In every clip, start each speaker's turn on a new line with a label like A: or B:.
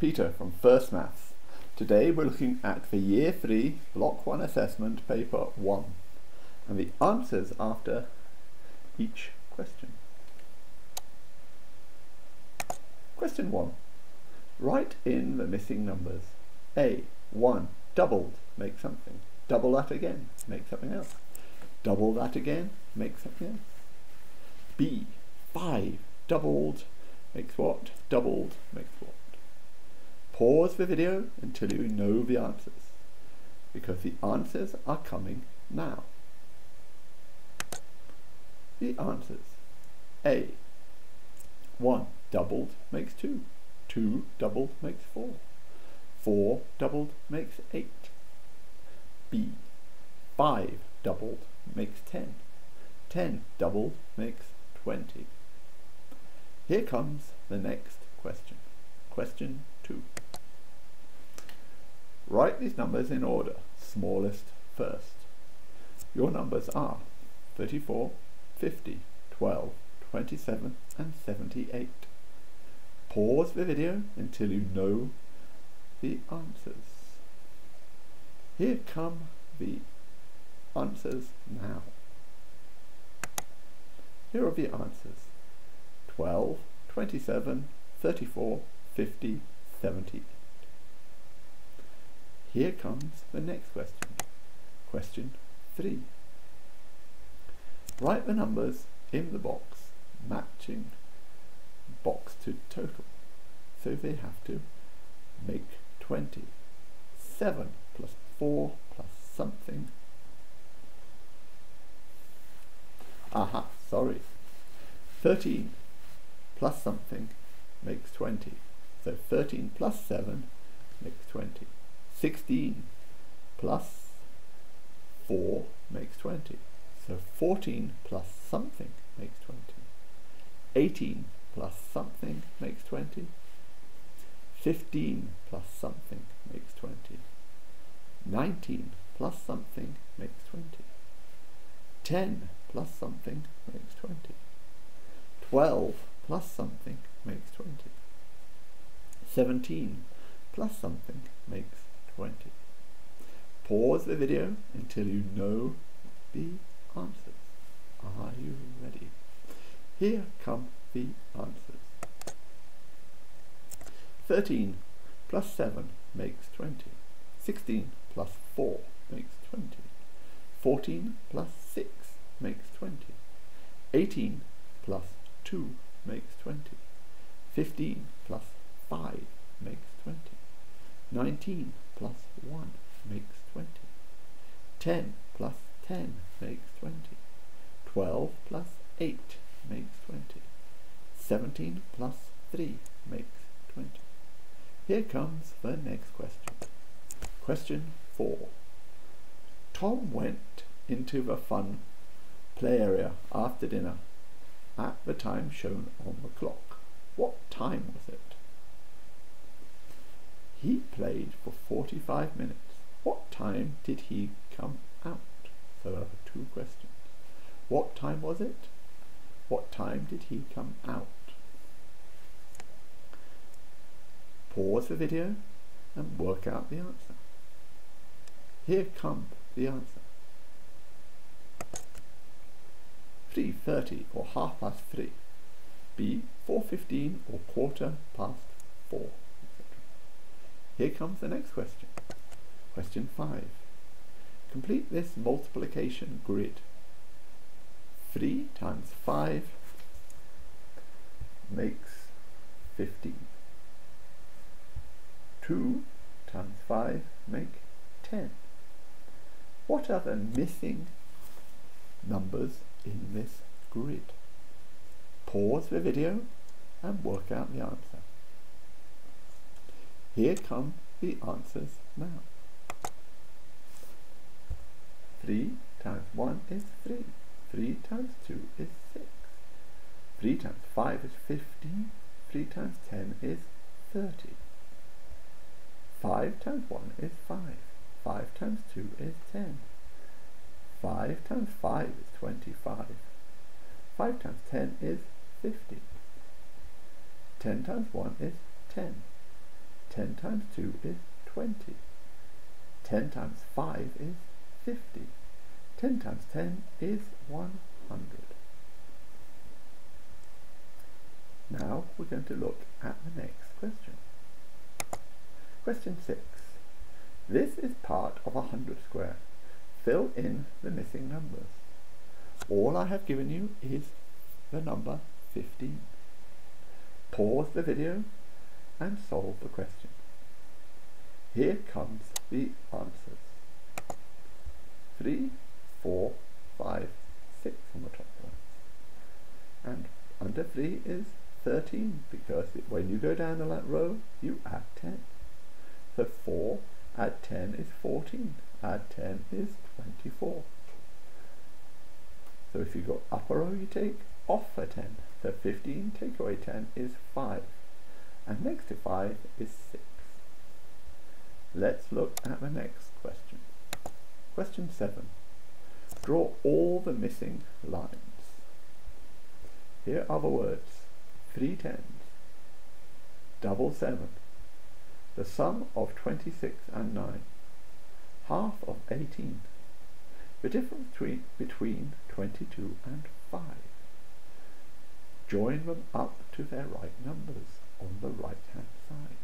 A: Peter from First Maths. Today we're looking at the Year 3 Block 1 Assessment Paper 1 and the answers after each question. Question 1. Write in the missing numbers. A. 1. Doubled. Make something. Double that again. Make something else. Double that again. Make something else. B. 5. Doubled. Makes what? Doubled. Makes what? Pause the video until you know the answers, because the answers are coming now. The answers. A. 1 doubled makes 2. 2 doubled makes 4. 4 doubled makes 8. B. 5 doubled makes 10. 10 doubled makes 20. Here comes the next question. Question 2. Write these numbers in order, smallest first. Your numbers are 34, 50, 12, 27 and 78. Pause the video until you know the answers. Here come the answers now. Here are the answers. 12, 27, 34, 50, 78. Here comes the next question. Question 3. Write the numbers in the box matching box to total. So they have to make 20. 7 plus 4 plus something. Aha, sorry. 13 plus something makes 20. So 13 plus 7 makes 20. 16 plus 4 makes 20. So 14 plus something makes 20. 18 plus something makes 20. 15 plus something makes 20. 19 plus something makes 20. 10 plus something makes 20. 12 plus something makes 20. 17 plus something makes 20. Pause the video until you know the answers. Are you ready? Here come the answers. 13 plus 7 makes 20. 16 plus 4 makes 20. 14 plus 6 makes 20. 18 plus 2 makes 20. 15 plus 5 makes 20. 19 plus 1 makes 20. 10 plus 10 makes 20. 12 plus 8 makes 20. 17 plus 3 makes 20. Here comes the next question. Question 4. Tom went into the fun play area after dinner at the time shown on the clock. What time was it? He played for 45 minutes. What time did he come out? So there are two questions. What time was it? What time did he come out? Pause the video and work out the answer. Here comes the answer. 3.30 or half past 3. B. 4.15 or quarter past 4. Here comes the next question. Question 5. Complete this multiplication grid. 3 times 5 makes 15. 2 times 5 make 10. What are the missing numbers in this grid? Pause the video and work out the answer. Here come the answers now. 3 times 1 is 3. 3 times 2 is 6. 3 times 5 is 15. 3 times 10 is 30. 5 times 1 is 5. 5 times 2 is 10. 5 times 5 is 25. 5 times 10 is 50. 10 times 1 is 10. 10 times 2 is 20. 10 times 5 is 50. 10 times 10 is 100. Now we're going to look at the next question. Question 6. This is part of a hundred square. Fill in the missing numbers. All I have given you is the number 15. Pause the video and solve the question. Here comes the answers. 3, 4, 5, 6 on the top one. And under 3 is 13 because when you go down the row you add 10. So 4 add 10 is 14, add 10 is 24. So if you go up a row you take off a 10. So 15 take away 10 is 5. And next to 5 is 6. Let's look at the next question. Question 7. Draw all the missing lines. Here are the words. Three tens. Double seven. The sum of 26 and 9. Half of 18. The difference between, between 22 and 5. Join them up to their right numbers on the right hand side.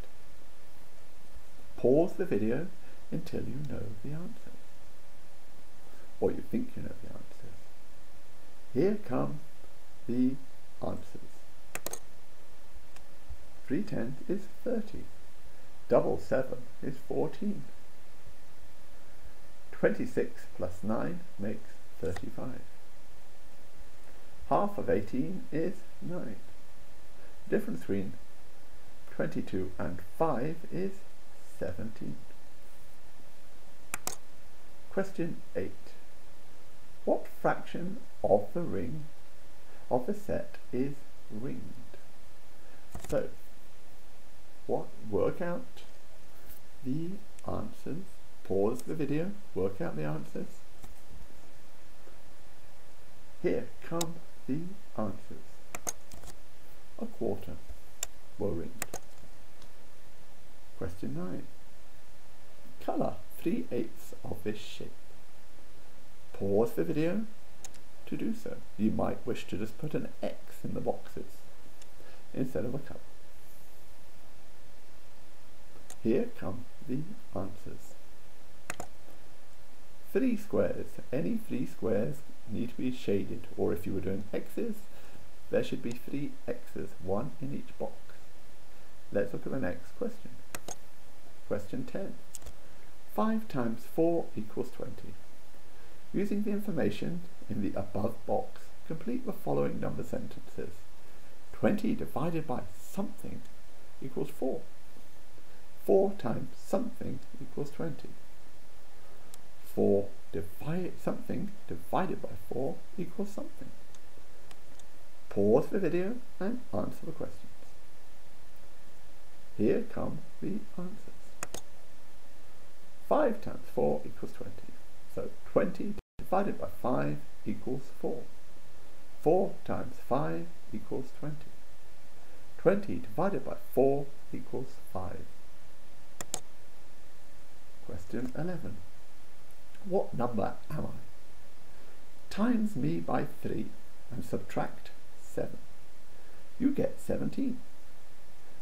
A: Pause the video until you know the answers. Or you think you know the answers. Here come the answers. 3 tenths is 30. Double 7 is 14. 26 plus 9 makes 35. Half of 18 is 9. The difference between 22 and 5 is 17. Question 8. What fraction of the ring of the set is ringed? So, what work out the answers, pause the video, work out the answers. Here come the answers. A quarter were ringed. Question 9. Colour 3 eighths of this shape. Pause the video to do so. You might wish to just put an X in the boxes instead of a colour. Here come the answers. Three squares. Any three squares need to be shaded, or if you were doing x's, there should be three x's, one in each box. Let's look at the next question. Question 10. 5 times 4 equals 20. Using the information in the above box, complete the following number sentences. 20 divided by something equals 4. 4 times something equals 20. 4 divided something divided by 4 equals something. Pause the video and answer the questions. Here come the answers. 5 times 4 equals 20. So 20 divided by 5 equals 4. 4 times 5 equals 20. 20 divided by 4 equals 5. Question 11. What number am I? Times me by 3 and subtract 7. You get 17.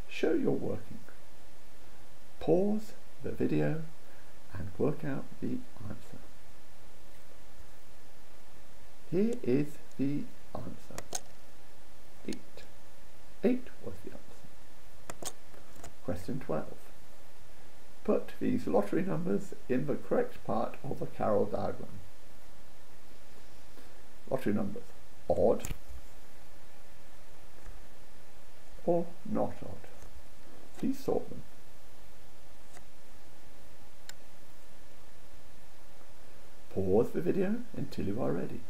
A: Show your working. Pause the video and work out the answer. Here is the answer. 8. 8 was the answer. Question 12. Put these lottery numbers in the correct part of the Carroll diagram. Lottery numbers odd or not odd. Please sort them. Pause the video until you are ready.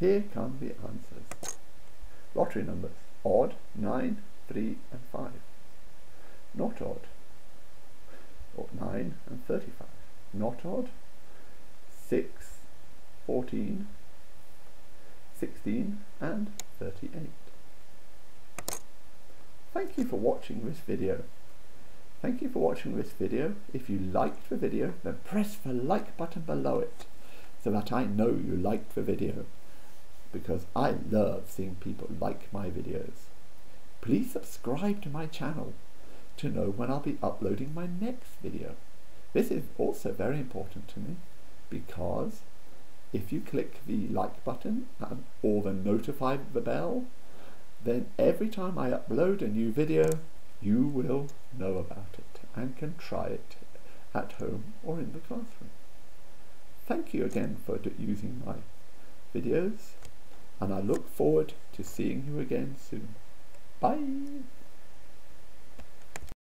A: Here come the answers. Lottery numbers odd, 9, 3 and 5. Not odd, 9 and 35. Not odd. 6, 14, 16 and 38. Thank you for watching this video. Thank you for watching this video. If you liked the video, then press the like button below it so that I know you liked the video because I love seeing people like my videos. Please subscribe to my channel to know when I'll be uploading my next video. This is also very important to me because if you click the like button or the notify the bell, then every time I upload a new video, you will know about it and can try it at home or in the classroom. Thank you again for using my videos and I look forward to seeing you again soon. Bye!